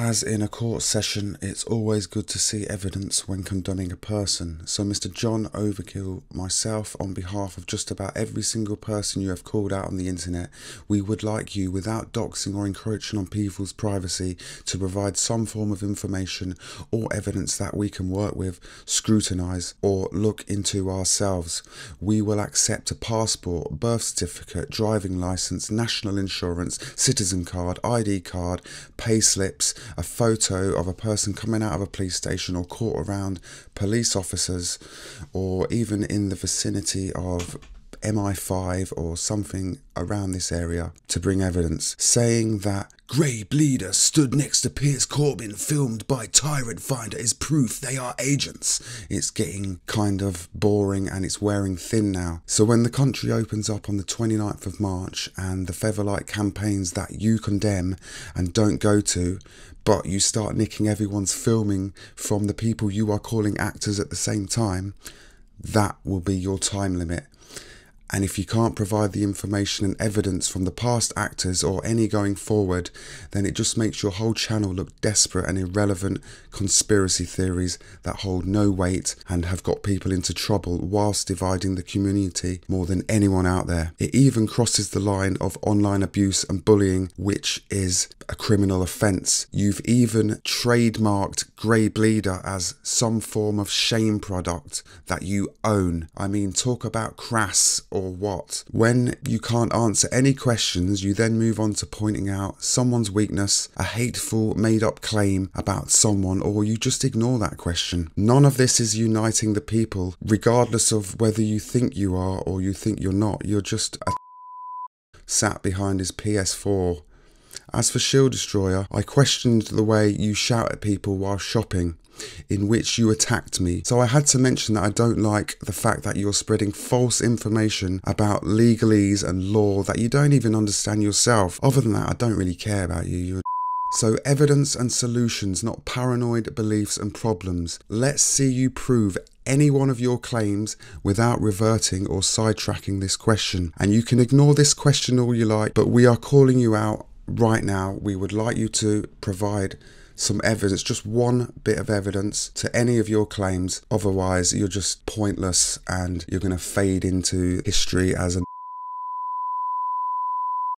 As in a court session, it's always good to see evidence when condemning a person. So, Mr. John Overshill, myself, on behalf of just about every single person you have called out on the internet, we would like you, without doxing or encroaching on people's privacy, to provide some form of information or evidence that we can work with, scrutinise, or look into ourselves. We will accept a passport, birth certificate, driving licence, national insurance, citizen card, ID card, pay slips a photo of a person coming out of a police station or caught around police officers or even in the vicinity of MI5 or something around this area to bring evidence saying that Grey Bleeder stood next to Piers Corbyn, filmed by Tyrant Finder is proof they are agents. It's getting kind of boring and it's wearing thin now. So when the country opens up on the 29th of March and the Featherlight campaigns that you condemn and don't go to, but you start nicking everyone's filming from the people you are calling actors at the same time, that will be your time limit. And if you can't provide the information and evidence from the past actors or any going forward, then it just makes your whole channel look desperate and irrelevant conspiracy theories that hold no weight and have got people into trouble whilst dividing the community more than anyone out there. It even crosses the line of online abuse and bullying, which is a criminal offence. You've even trademarked Grey Bleeder as some form of shame product that you own. I mean, talk about crass or what? When you can't answer any questions, you then move on to pointing out someone's weakness, a hateful, made up claim about someone, or you just ignore that question. None of this is uniting the people, regardless of whether you think you are or you think you're not. You're just a sat behind his PS4 as for Shield Destroyer, I questioned the way you shout at people while shopping in which you attacked me. So I had to mention that I don't like the fact that you're spreading false information about legalese and law that you don't even understand yourself. Other than that, I don't really care about you. You're so, evidence and solutions, not paranoid beliefs and problems. Let's see you prove any one of your claims without reverting or sidetracking this question. And you can ignore this question all you like, but we are calling you out right now. We would like you to provide some evidence, just one bit of evidence to any of your claims. Otherwise, you're just pointless and you're going to fade into history as a